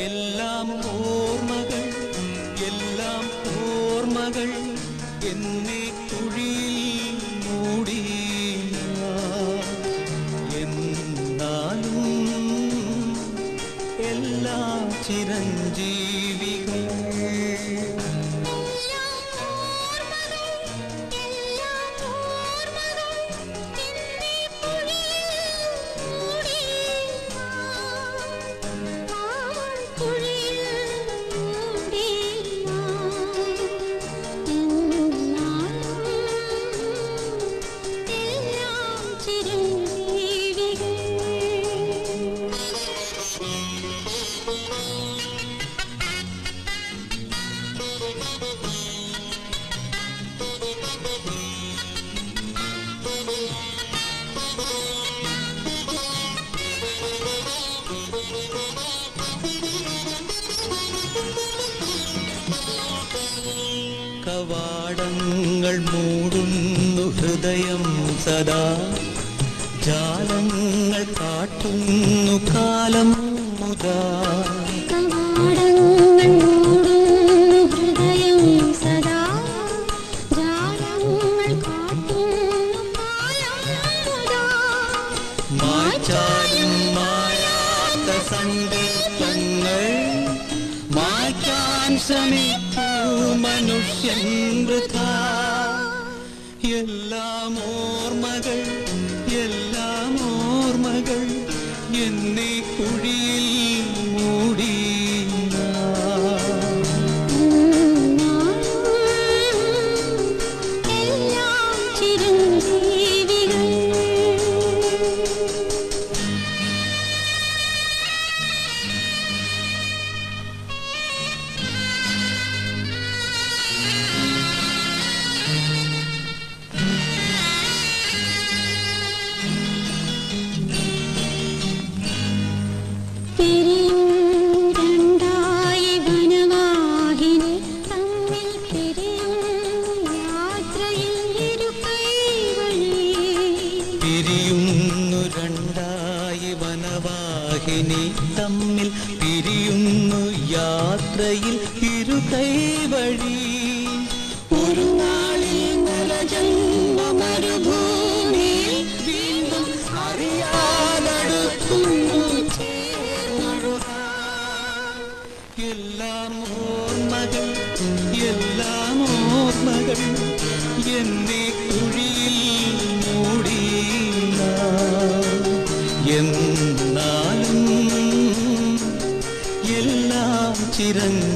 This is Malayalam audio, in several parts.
എല്ലാം ഓ എന്നെ കുഴിയിൽ മൂടിയില്ല. എന്നാലും എല്ലാം ചിരങ്ങ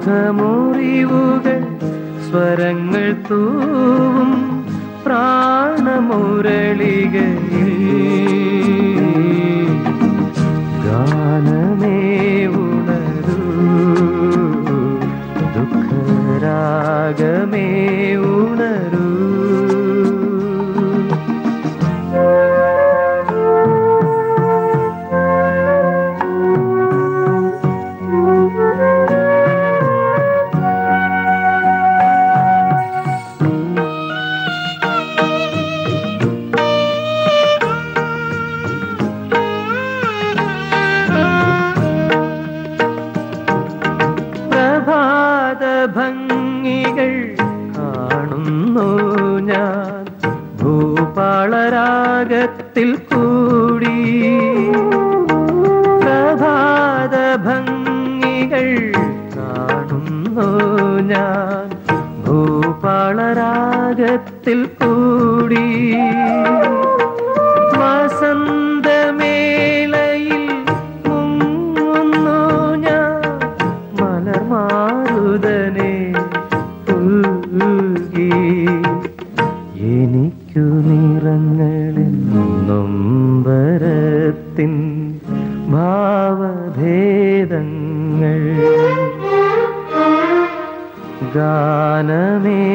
മുഖമുറിവുകൾ സ്വരങ്ങൾ തൂവും പ്രാണമുരളികയിൽ ഗാനമേ ഉണരൂ ദുഃഖരാഗമേ ഉണരൂ. உள்ளத்தில்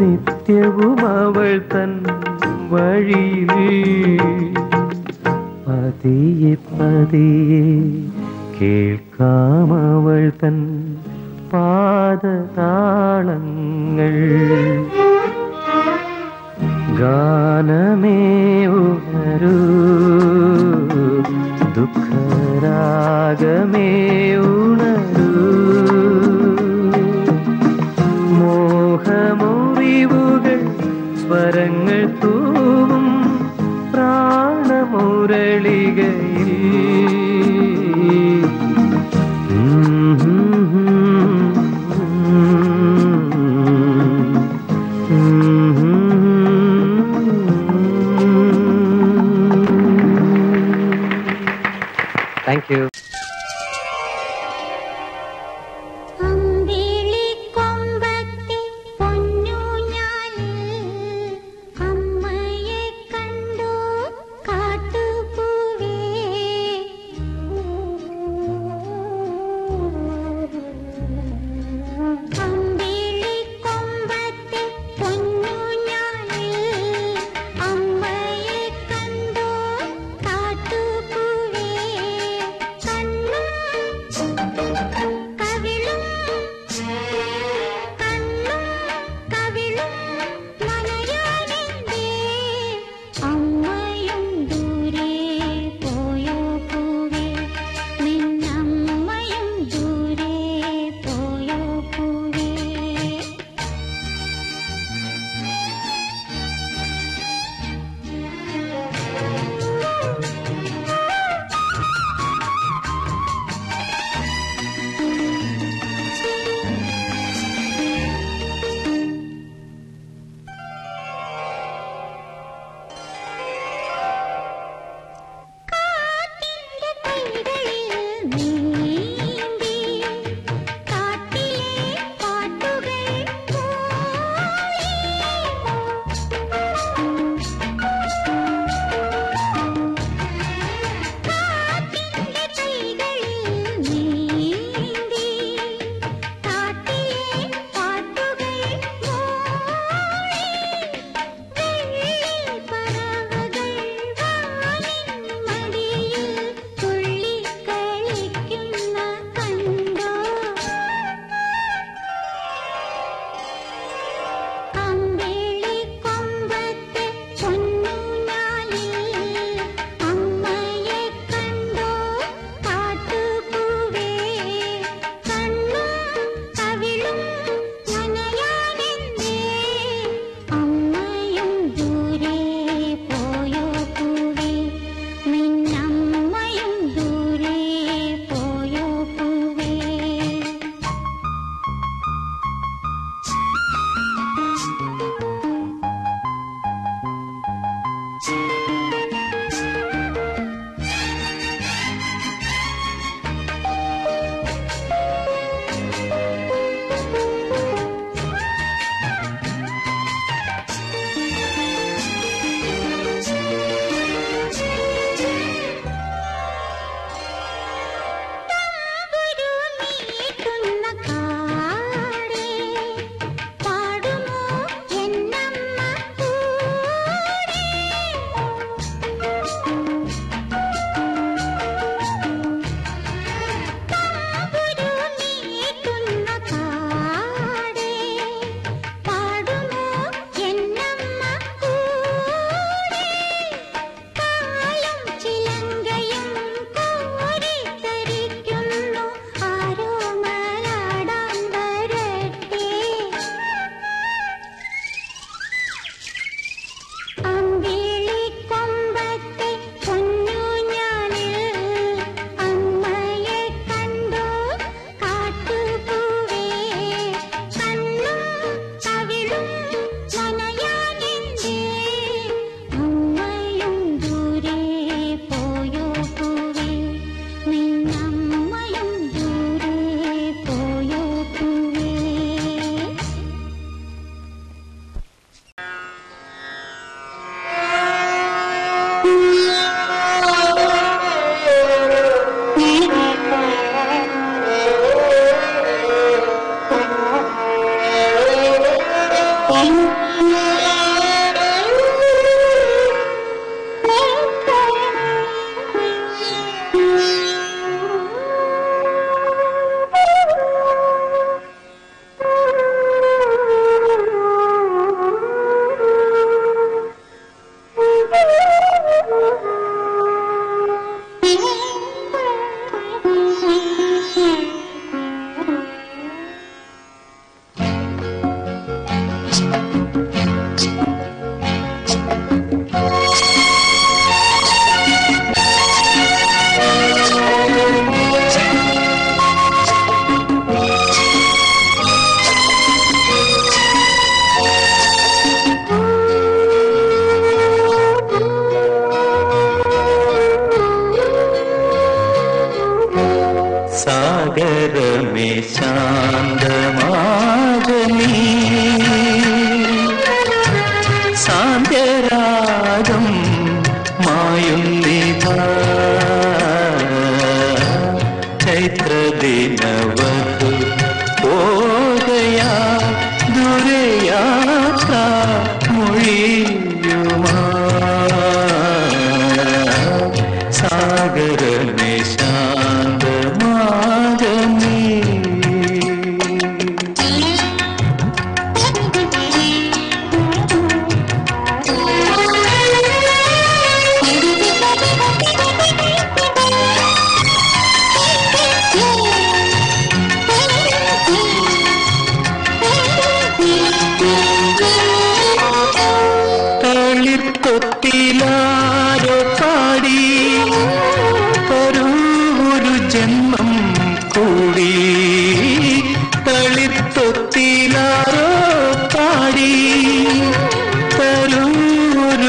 നിത്യവും അവൾ തൻ വഴിയിൽ പതിയെ പതിയെ കേൾക്കാം അവൾ തൻ പാദതാളങ്ങൾ. ഗാനമേ ഉണരൂ ദുഃഖരാഗമേ ഉണരൂ. മോഹമുറിവുകൾ സ്വരങ്ങൾ തൂവും പ്രാണമുരളികയിൽ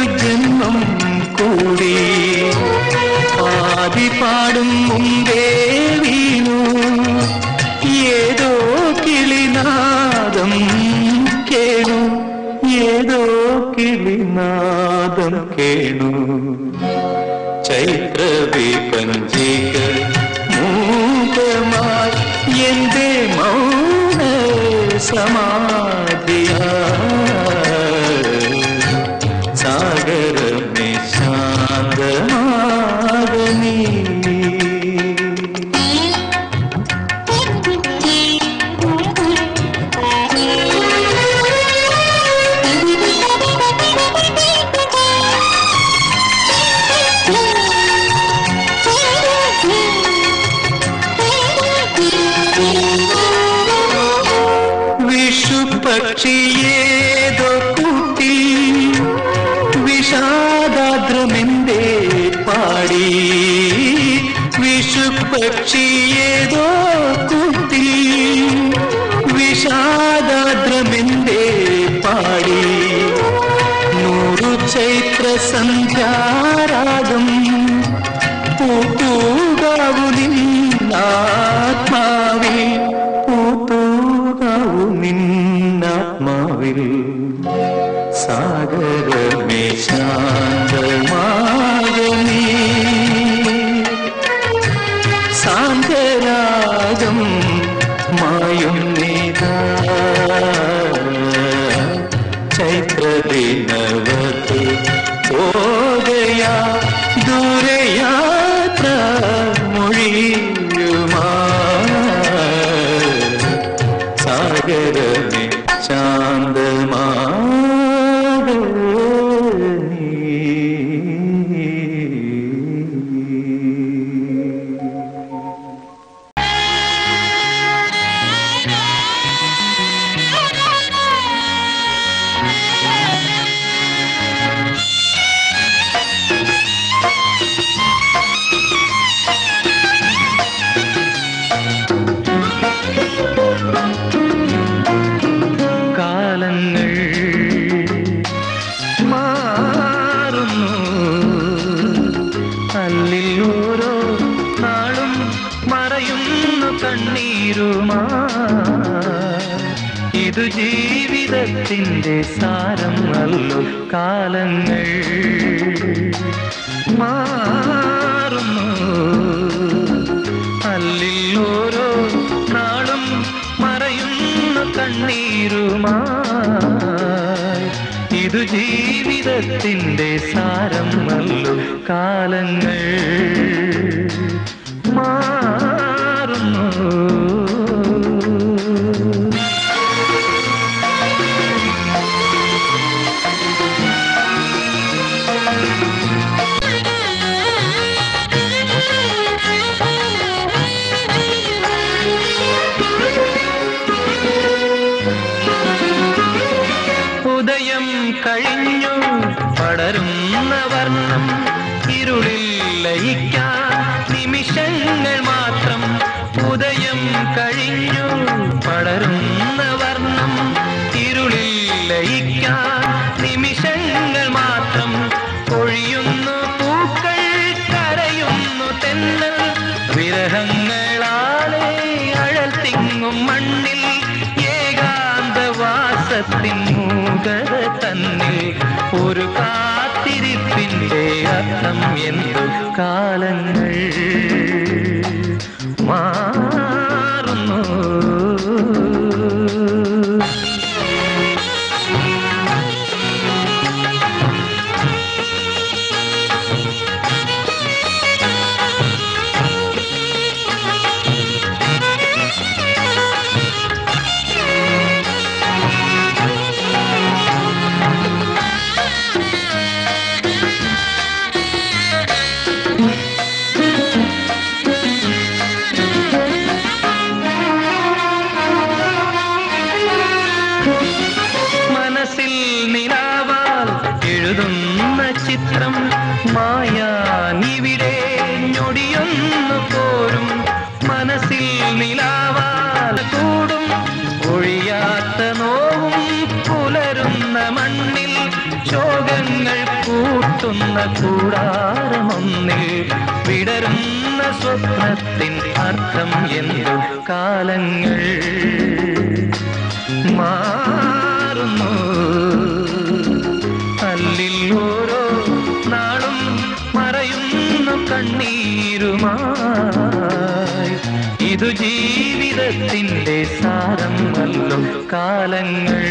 ജന്മം കൂടി. ആദി പാടും മുമ്പേ കിളിനാദം കേണു കിളിനാദം കേണു. ചൈത്രവിപഞ്ചിക മൂകമായി समा दिया सागर में शांत मारनी सागर में शांत मा। സാരം നല്ലു കാലങ്ങൾ മാറുന്നു. അല്ലിൽ ഓരോ നാളും മറയുന്ന കണ്ണീരുമാ ഇതു ജീവിതത്തിന്റെ സാരം നല്ലു കാലങ്ങൾ ഒരു കാത്തിരിപ്പിന്റെ അർത്ഥം എന്തു? കാലങ്ങൾ സ്വപ്നത്തിൻ അർത്ഥം എന്തോ? കാലങ്ങൾ മാറുന്നു. അല്ലിൽ ഓരോ നാളും മറയുന്നു കണ്ണീരുമായി. ഇതു ജീവിതത്തിന്റെ സാരം സാരമല്ലോ. കാലങ്ങൾ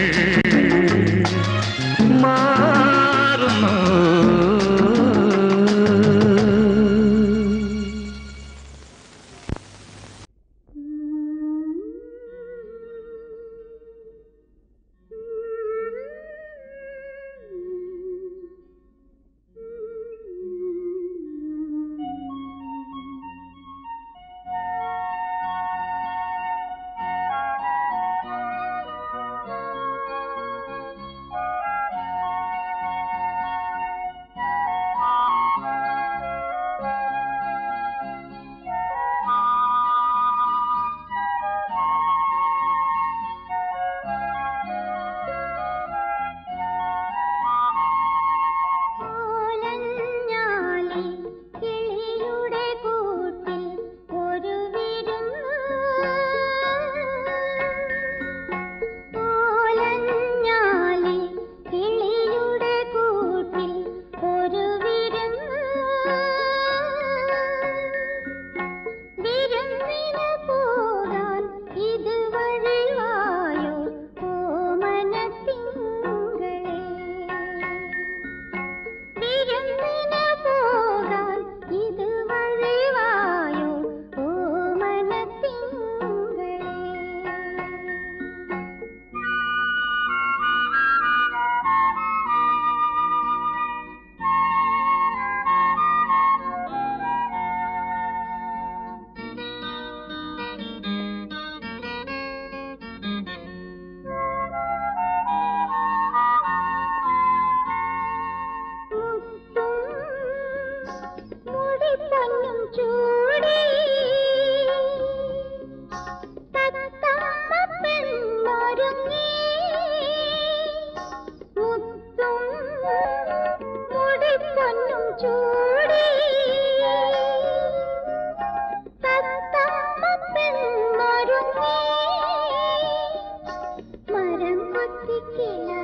മാറുന്നു. que no.